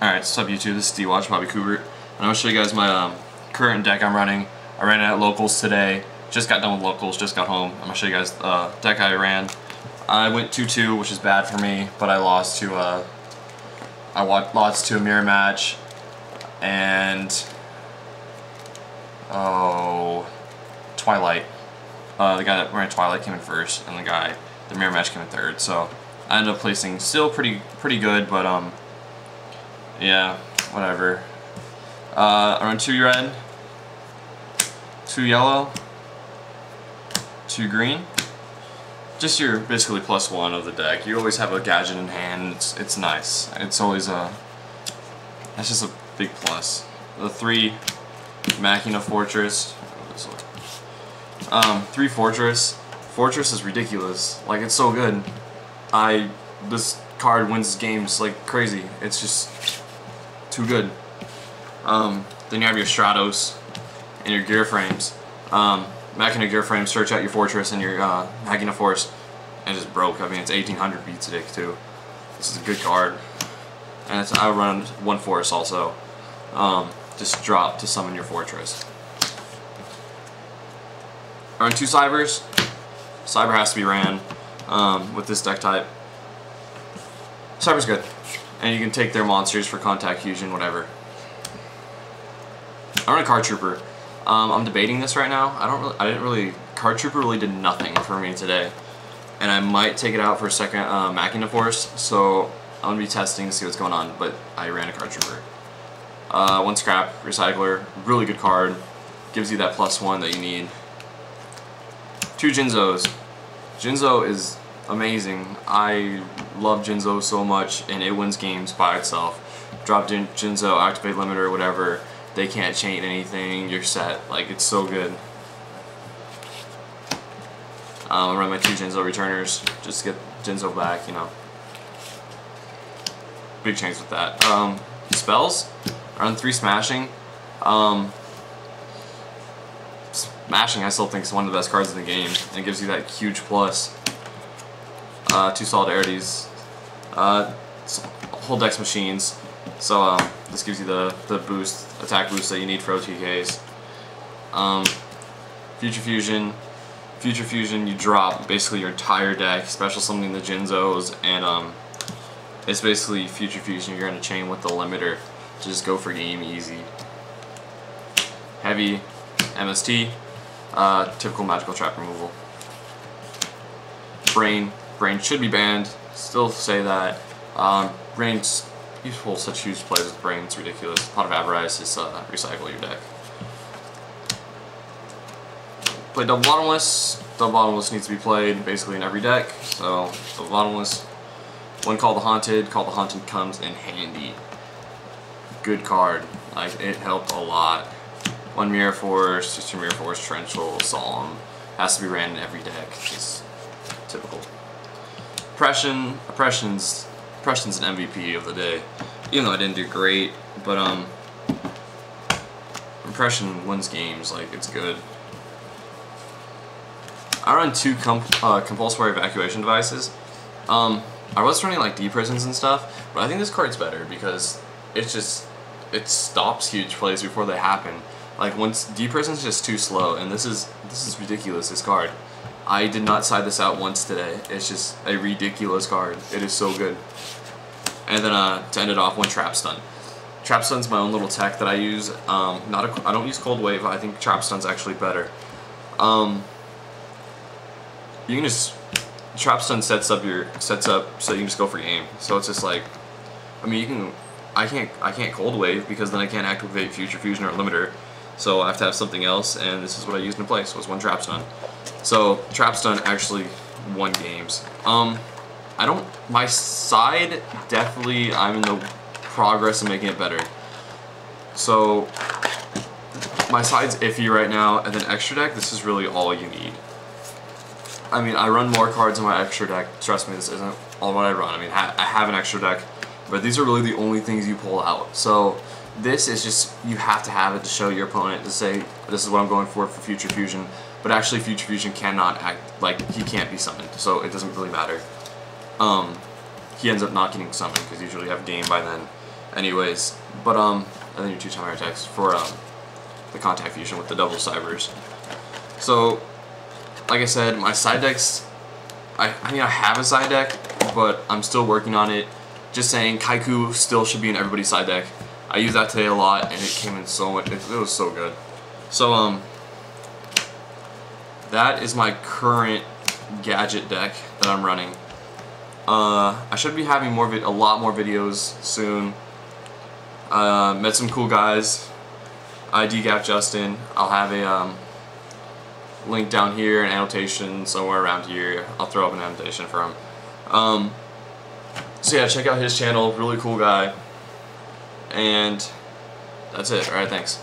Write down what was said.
Alright, what's up YouTube? This is D-Watch, Bobby Coovert. And I'm going to show you guys my um, current deck I'm running. I ran it at Locals today. Just got done with Locals, just got home. I'm going to show you guys the uh, deck I ran. I went 2-2, which is bad for me, but I lost to uh, I lost to a mirror match. And... Oh... Twilight. Uh, the guy that ran Twilight came in first, and the guy, the mirror match came in third. So I ended up placing still pretty pretty good, but um, yeah, whatever. Uh, I run two red, two yellow, two green. Just your basically plus one of the deck. You always have a gadget in hand. It's it's nice. It's always a. That's just a big plus. The three Machina Fortress. Um, three Fortress. Fortress is ridiculous. Like it's so good. I this card wins games like crazy. It's just too good. Um, then you have your Stratos and your gear frames. Um, Machina gear frame, search out your fortress and your uh, Machina force, and just broke. I mean, it's 1800 beats a dick too. This is a good card. And it's, I run one force also. Um, just drop to summon your fortress. Run two Cybers. Cyber has to be ran um, with this deck type. Cyber's good. And you can take their monsters for contact fusion, whatever. I run a card trooper. Um, I'm debating this right now. I don't really, I didn't really, card trooper really did nothing for me today. And I might take it out for a second uh, Machina Force, so I'm gonna be testing to see what's going on, but I ran a card trooper. Uh, one scrap, recycler, really good card. Gives you that plus one that you need. Two Jinzos. Jinzo is amazing. I love Jinzo so much, and it wins games by itself. Drop Jin Jinzo, activate limiter, whatever. They can't chain anything. You're set. Like it's so good. Um, I run my two Jinzo returners just to get Jinzo back. You know, big change with that. Um, spells. Run three smashing. Um, smashing, I still think is one of the best cards in the game, and it gives you that huge plus uh, two solidarities, uh, whole dex machines. So um, this gives you the, the boost, attack boost that you need for OTKs. Um, Future Fusion, Future Fusion, you drop basically your entire deck, special summoning the Jinzos, and um, it's basically Future Fusion you're going to chain with the limiter to just go for game easy. Heavy, MST, uh, typical magical trap removal. Brain, Brain should be banned. Still say that. Um, Brain's pull such huge plays with Brain. It's ridiculous. Pot of Avarice is uh, recycle your deck. Play double bottomless. Double bottomless needs to be played basically in every deck. So double bottomless. One Call the Haunted. Call the Haunted comes in handy. Good card. Like it helped a lot. One Mirror Force, just your Mirror Force, Torrential, Solemn. Has to be ran in every deck. It's typical. Oppression, Oppression's, Oppression's an MVP of the day. Even though I didn't do great, but um, Oppression wins games, like it's good. I run two comp uh, compulsory evacuation devices. Um, I was running like D prisons and stuff, but I think this card's better because it's just it stops huge plays before they happen. Like once D prison's just too slow, and this is this is ridiculous. This card. I did not side this out once today. It's just a ridiculous card. It is so good. And then uh, to end it off, one Trap Stun. Trap Stun's my own little tech that I use. Um, not a, I don't use Cold Wave. I think Trap Stun's actually better. Um, you can just Trap Stun sets up your sets up so you can just go for game. So it's just like, I mean, you can. I can't I can't Cold Wave because then I can't activate Future Fusion or Limiter. So I have to have something else, and this is what I used in place. Was one Trap Stun. So Trap Stun actually won games. Um, I don't. My side definitely. I'm in the progress of making it better. So my side's iffy right now, and then extra deck. This is really all you need. I mean, I run more cards in my extra deck. Trust me, this isn't all what I run. I mean, I have an extra deck, but these are really the only things you pull out. So this is just you have to have it to show your opponent to say this is what I'm going for for future fusion. But actually, Future Fusion cannot act, like, he can't be summoned, so it doesn't really matter. Um, he ends up not getting summoned, because usually you have game by then. anyways, but um, and then your two Chimeratechs for um, the contact fusion with the double cybers. So, like I said, my side decks, I, I mean I have a side deck, but I'm still working on it. Just saying, Kycoo still should be in everybody's side deck. I used that today a lot, and it came in so much. It, it was so good. So um, that is my current gadget deck that I'm running. Uh, I should be having more a lot more videos soon. Uh, met some cool guys. I DGAF Justin. I'll have a um, link down here, an annotation somewhere around here. I'll throw up an annotation for him. Um, so yeah, check out his channel. Really cool guy. And that's it. Alright, thanks.